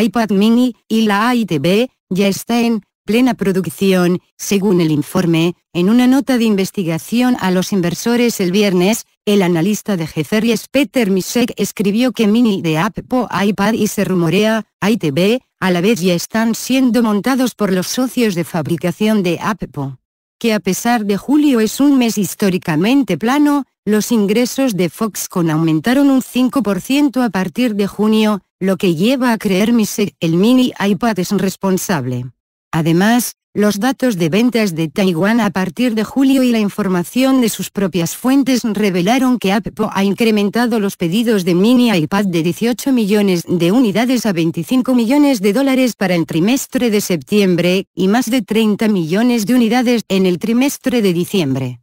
iPad mini, y la AITB, ya está en plena producción, según el informe, en una nota de investigación a los inversores el viernes, el analista de G-Series Peter Misek escribió que Mini de Apple iPad y se rumorea, ITB, a la vez ya están siendo montados por los socios de fabricación de Apple. Que a pesar de julio es un mes históricamente plano, los ingresos de Foxconn aumentaron un 5% a partir de junio, lo que lleva a creer Misek el mini iPad es responsable. Además, los datos de ventas de Taiwán a partir de julio y la información de sus propias fuentes revelaron que Apple ha incrementado los pedidos de mini iPad de 18 millones de unidades a 25 millones de dólares para el trimestre de septiembre, y más de 30 millones de unidades en el trimestre de diciembre.